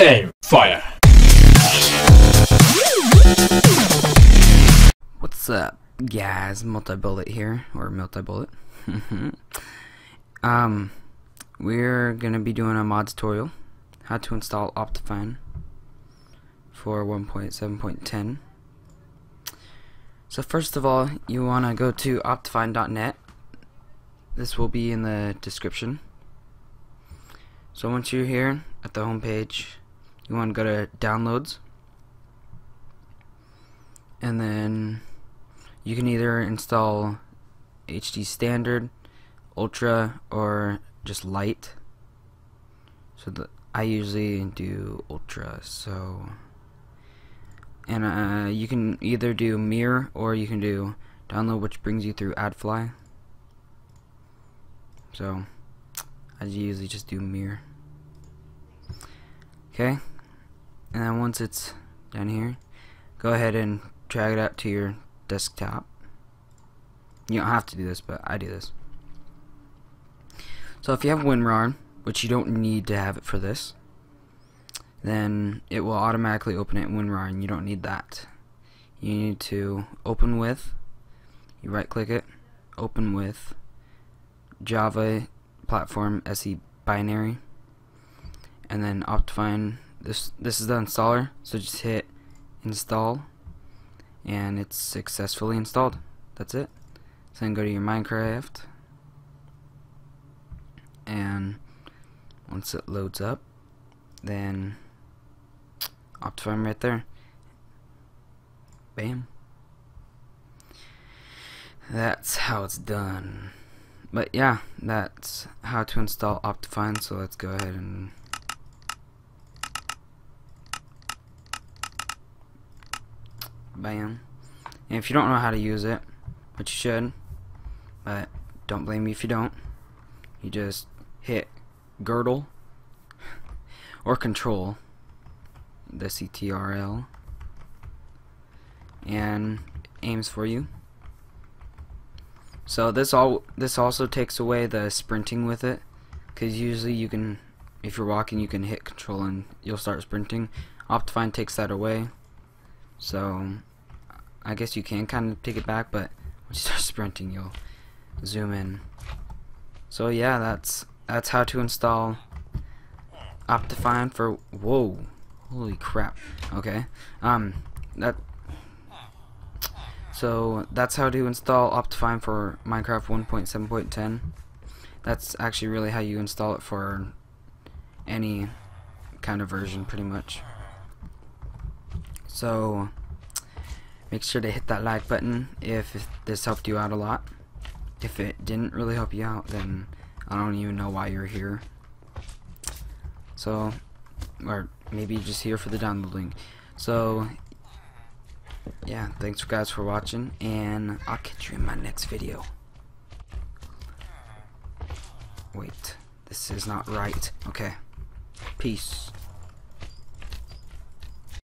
Aim. Fire. What's up, guys? Multi-bullet here, or multi-bullet. um, we're gonna be doing a mod tutorial, how to install Optifine for 1.7.10. So first of all, you wanna go to optifine.net. This will be in the description. So once you're here at the home page, you want to go to downloads? And then you can either install HD standard ultra or just light. So the, I usually do ultra so and uh, you can either do mirror or you can do download which brings you through AdFly. So I usually just do mirror okay and then once it's down here go ahead and drag it out to your desktop. You don't have to do this but I do this. So if you have WinRAR which you don't need to have it for this then it will automatically open it in WinRAR and you don't need that. You need to open with you right click it open with Java platform SE binary and then Optifine this this is the installer. So just hit install and it's successfully installed. That's it. So then go to your Minecraft and once it loads up then Optifine right there. Bam. That's how it's done. But yeah that's how to install Optifine so let's go ahead and bam and if you don't know how to use it which you should but don't blame me if you don't you just hit girdle or control the CTRL and aims for you. So this all this also takes away the sprinting with it because usually you can if you're walking you can hit control and you'll start sprinting. Optifine takes that away. So I guess you can kind of take it back but when you start sprinting you'll zoom in. So yeah that's that's how to install Optifine for whoa holy crap okay um that so that's how to install Optifine for Minecraft 1.7.10 that's actually really how you install it for any kind of version pretty much. So make sure to hit that like button if this helped you out a lot. If it didn't really help you out then I don't even know why you're here. So or maybe just here for the downloading. So yeah thanks guys for watching and I'll catch you in my next video. Wait this is not right. Okay. Peace